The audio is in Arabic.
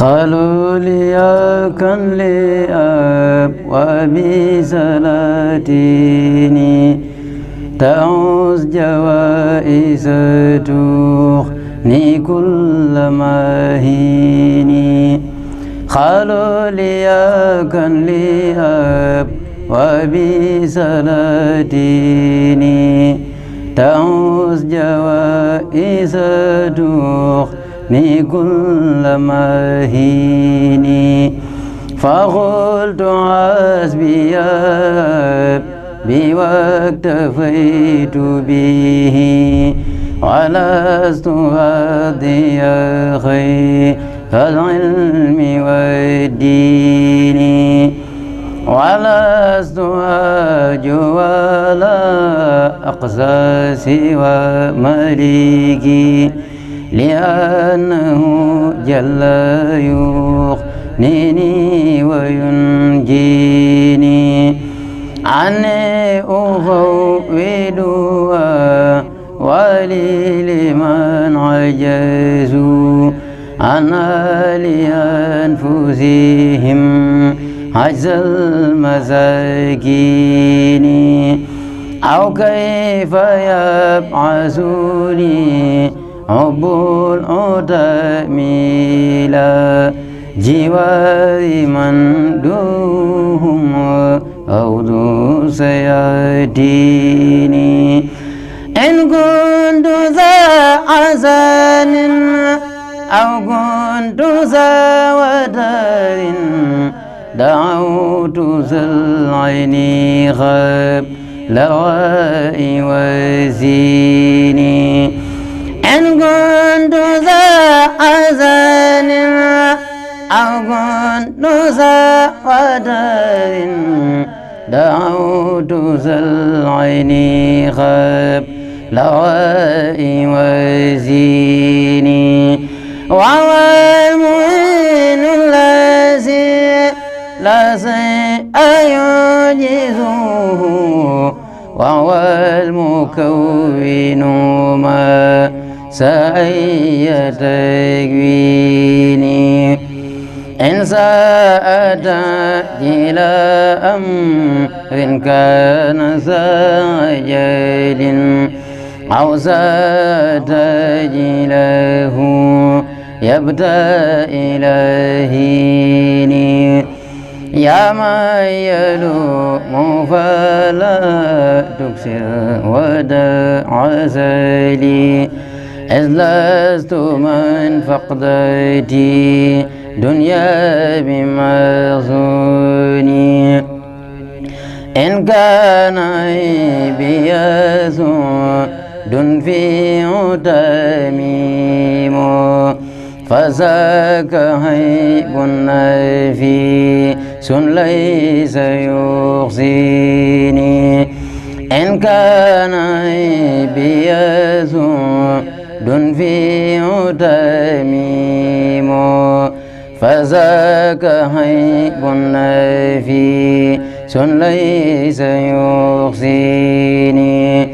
قالوا لي كن لي أب وأبي سلاتيني تعوز جوائز تغني كل ماهيني قالوا لي كن لي أب وأبي سلاتيني تعوز جوائز تغني كل ماهيني فقلت حسبي بي واكتفيت به ولست هادي خير العلم والدين ولست أرجو ولا أقسى سوى لأنه جل يغنيني وينجيني. عني أفوض ولي لمن عجزوا أنا لأنفسهم عجز المساكين. أو كيف يبعثني حب الأدم لا جوار من دوهم أو دو سيأتيني إن كنت ذا حسن أو كنت ذا ودار دعوت ذا العين خاب لوائي وزيني. إن كنت ذا حزن أو كنت ذا ودار دعوت ذا العين خاب لوائي وزيني. وهو المؤمن الذي لا شيء يعجزه وهو المكون ما سعي تكويني إن ساءت إلى أمر كان ساجل أو ساتجله يبدأ إلهيني. يا من يلوم فلا تكسر ودع عسلي إذ لست من فقدتي دنيا بمخزوني إن كان دن في تميم فذاك عيب نفيس ليس يخزيني. إن كان عيبي دن في تميم فذاك عيب نفيس ليس يخزيني